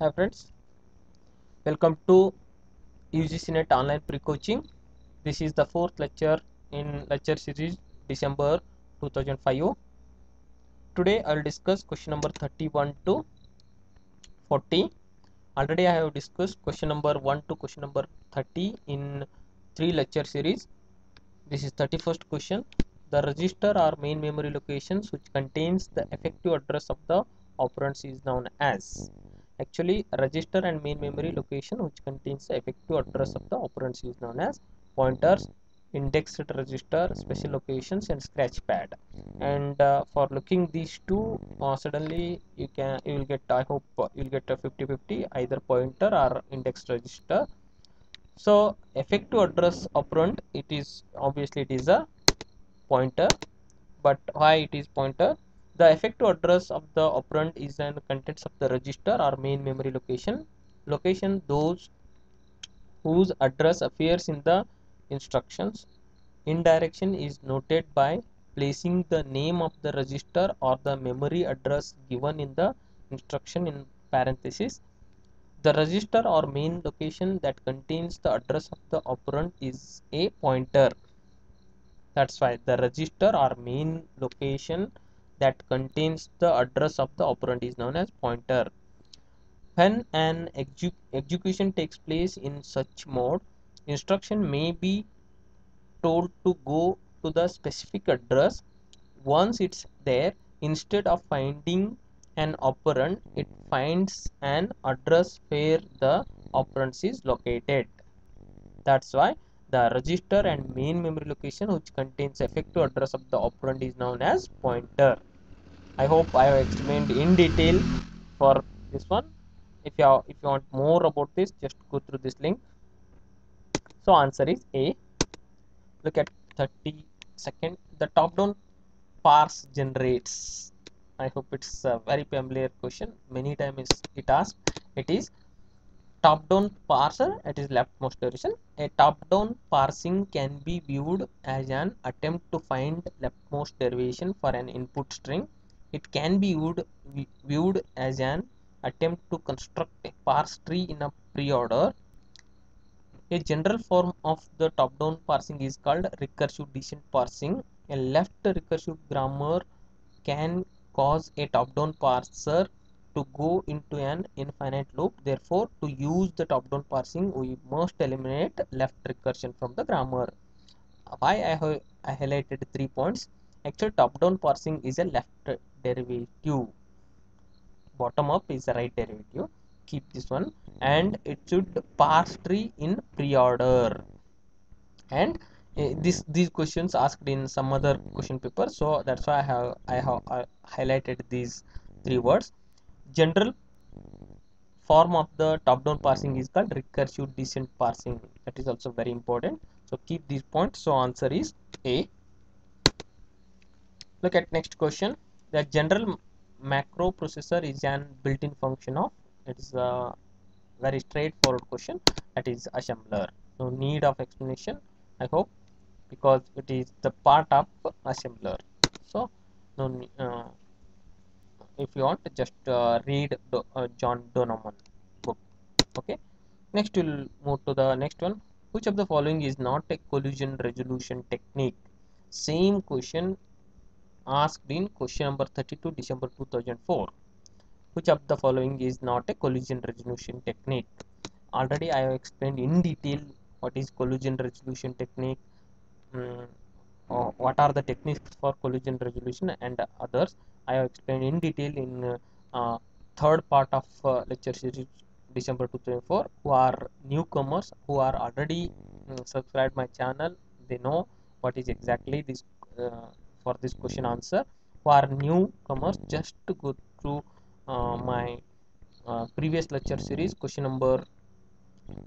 Hi friends, welcome to UGCNet online pre-coaching. This is the fourth lecture in lecture series December 2005. Today I will discuss question number 31 to 40. Already I have discussed question number 1 to question number 30 in three lecture series. This is 31st question. The register or main memory locations which contains the effective address of the operands is known as actually register and main memory location which contains the effective address of the operands is known as pointers indexed register special locations and scratch pad. And uh, for looking these two uh, suddenly you can you will get i hope uh, you'll get a 50 50 either pointer or indexed register. So effective address operand it is obviously it is a pointer but why it is pointer the effective address of the operand is an contents of the register or main memory location. Location those whose address appears in the instructions. Indirection is noted by placing the name of the register or the memory address given in the instruction in parenthesis. The register or main location that contains the address of the operand is a pointer. That's why the register or main location that contains the address of the operand is known as pointer. When an exec execution takes place in such mode, instruction may be told to go to the specific address. Once it's there, instead of finding an operand, it finds an address where the operand is located. That's why the register and main memory location which contains effective address of the operand is known as pointer. I hope I have explained in detail for this one. If you if you want more about this, just go through this link. So answer is A. Look at 30 second. The top down parse generates. I hope it's a very familiar question. Many times it asked. It is top down parser it is leftmost derivation a top down parsing can be viewed as an attempt to find leftmost derivation for an input string it can be viewed, viewed as an attempt to construct a parse tree in a pre-order a general form of the top down parsing is called recursive descent parsing a left recursive grammar can cause a top down parser to go into an infinite loop. Therefore, to use the top-down parsing, we must eliminate left recursion from the grammar. Why I I highlighted three points. Actually, top-down parsing is a left derivative. Bottom up is the right derivative. Keep this one, and it should parse tree in pre-order. And uh, this these questions asked in some other question paper, so that's why I have I have uh, highlighted these three words. General form of the top down parsing is called recursive descent parsing. That is also very important. So keep these points so answer is a. Look at next question the general macro processor is an built-in function of it is a very straightforward question that is assembler. No need of explanation i hope because it is the part of assembler. So no uh, if you want just uh, read Do, uh, John Donovan book okay? Next we'll move to the next one. Which of the following is not a collision resolution technique? Same question asked in question number 32 December 2004 which of the following is not a collision resolution technique? Already I have explained in detail what is collision resolution technique um, uh, what are the techniques for collision resolution and others. I have explained in detail in uh, uh, third part of uh, lecture series December 2004 who are newcomers? Who are already subscribed my channel? They know what is exactly this for this question answer. For newcomers just to go through my previous lecture series question number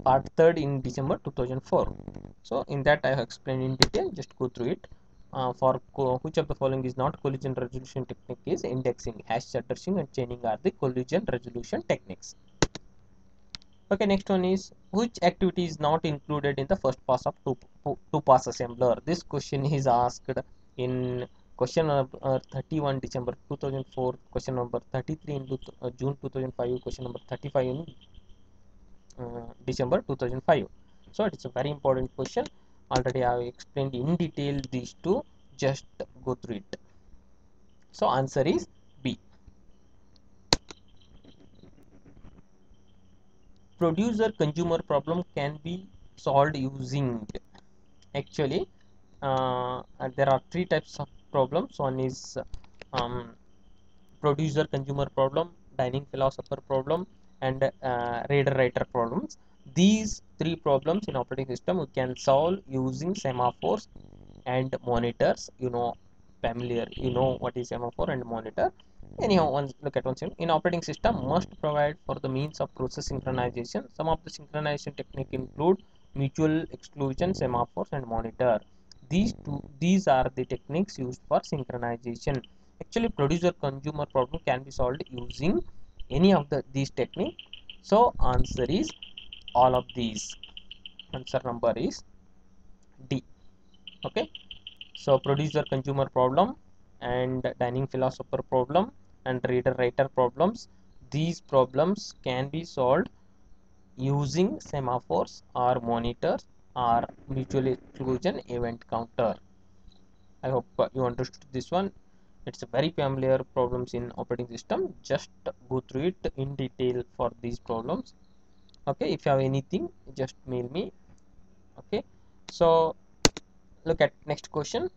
part third in December 2004 so in that I have explained in detail just go through it. Uh, for which of the following is not collision resolution technique is indexing hash addressing and chaining are the collision resolution techniques. Okay next one is which activity is not included in the first pass of two, two pass assembler? This question is asked in question number uh, 31 december 2004 question number 33 in uh, june 2005 question number 35 in uh, december 2005 so it's a very important question. Already i have explained in detail these two. Just go through it. So answer is b. Producer consumer problem can be solved using actually there are three types of problems. One is um, producer consumer problem dining philosopher problem and uh, reader writer problems. These three problems in operating system we can solve using semaphores and monitors. You know familiar you know what is semaphore and monitor. Anyhow once look at one thing in operating system must provide for the means of process synchronization. Some of the synchronization technique include mutual exclusion semaphores and monitor these two these are the techniques used for synchronization. Actually producer consumer problem can be solved using any of the these technique so answer is all of these. Answer number is d. Okay? So producer consumer problem and dining philosopher problem and reader writer problems. These problems can be solved using semaphores or monitors or mutual exclusion event counter. I hope you understood this one. It's a very familiar problems in operating system. Just go through it in detail for these problems. Okay if you have anything just mail me. Okay so look at next question.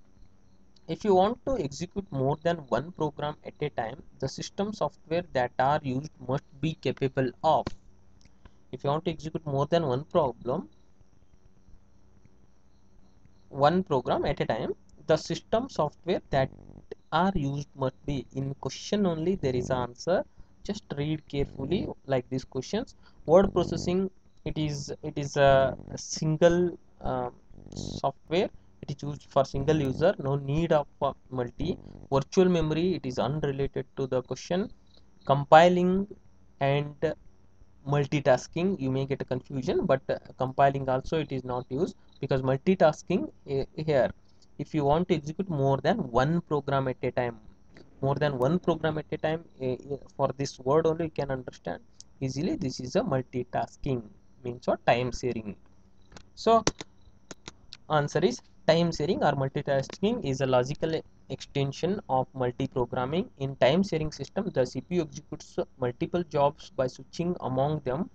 If you want to execute more than one program at a time the system software that are used must be capable of. If you want to execute more than one problem one program at a time. The system software that are used must be in question only. There is answer. Just read carefully like these questions. Word processing it is it is a single uh, software. It is used for single user. No need of uh, multi. Virtual memory it is unrelated to the question. Compiling and multitasking you may get a confusion but uh, compiling also it is not used because multitasking uh, here if you want to execute more than one program at a time more than one program at a time uh, for this word only you can understand easily this is a multitasking means what time sharing. So answer is time sharing or multitasking is a logical extension of multi-programming in time sharing system. The cpu executes multiple jobs by switching among them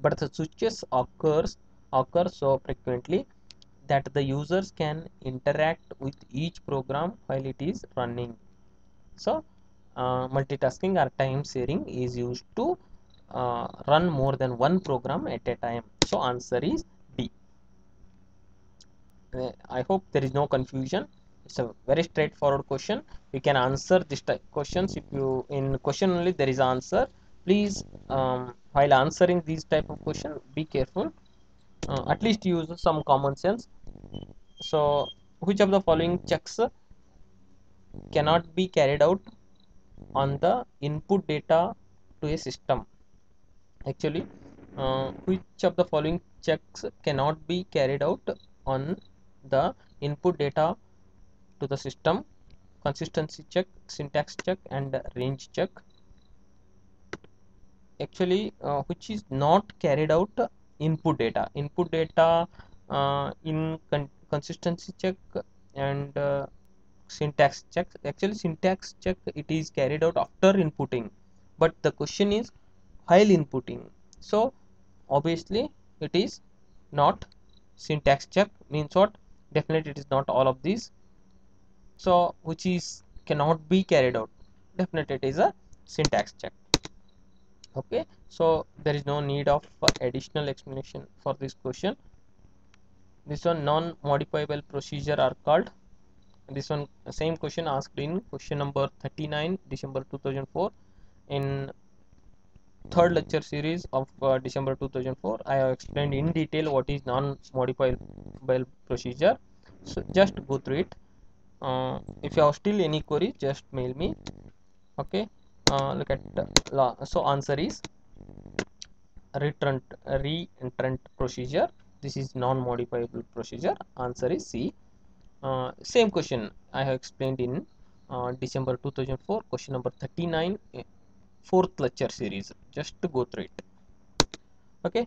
but the switches occurs occur so frequently that the users can interact with each program while it is running. So uh, multitasking or time sharing is used to uh, run more than one program at a time. So answer is b uh, i hope there is no confusion it's a very straightforward question. You can answer this type questions. If you in question only there is answer please um, while answering these type of question be careful. Uh, at least use some common sense. So which of the following checks cannot be carried out on the input data to a system? Actually uh, which of the following checks cannot be carried out on the input data to the system. Consistency check syntax check and range check. Actually uh, which is not carried out input data. Input data uh, in con consistency check and uh, syntax check. Actually syntax check it is carried out after inputting. But the question is while inputting. So obviously it is not syntax check. Means what? Definitely it is not all of these so which is cannot be carried out. Definitely it is a syntax check. Okay? So there is no need of additional explanation for this question. This one non-modifiable procedure are called. This one same question asked in question number 39 december 2004 in third lecture series of uh, december 2004 i have explained in detail what is non-modifiable procedure. So just go through it uh, if you have still any query just mail me. Okay? Uh, look at law so answer is return re-entrant procedure. This is non-modifiable procedure. Answer is c. Uh, same question I have explained in uh, December 2004 question number 39 eh, fourth lecture series. Just to go through it. Okay?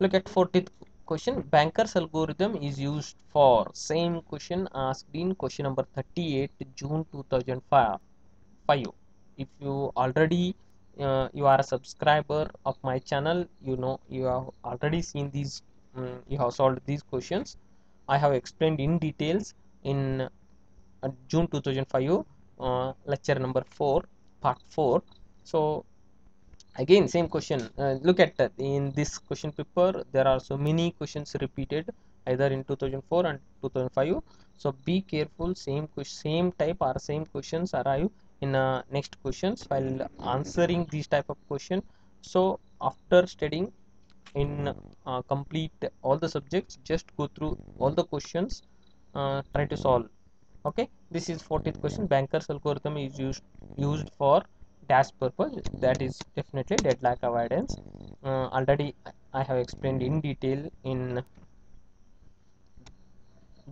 Look at 40th question banker's algorithm is used for same question asked in question number 38 June 2005 if you already uh, you are a subscriber of my channel you know you have already seen these um, you have solved these questions. I have explained in details in uh, June 2005 uh, lecture number 4 part 4 so again same question. Uh, look at that in this question paper there are so many questions repeated either in 2004 and 2005 so be careful. Same same type or same questions arrive in uh, next questions while answering these type of question. So after studying in uh, complete all the subjects just go through all the questions uh, try to solve. Okay? This is 40th question. Banker's algorithm is used used for dash purpose that is definitely deadlock avoidance. Uh, already i have explained in detail in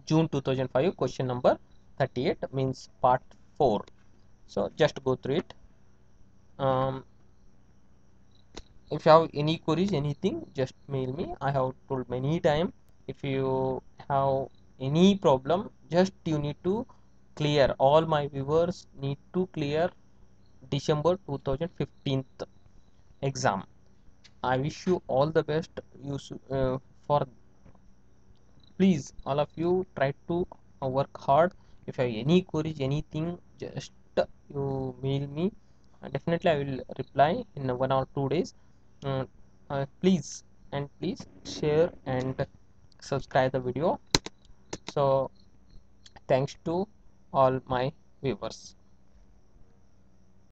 june 2005 question number 38 means part 4 so just go through it. Um, if you have any queries anything just mail me. I have told many time. If you have any problem just you need to clear. All my viewers need to clear december 2015 exam. I wish you all the best. You uh, for please all of you try to work hard. If you have any queries anything just you mail me. Definitely i will reply in one or two days. Uh, uh, please and please share and subscribe the video. So thanks to all my viewers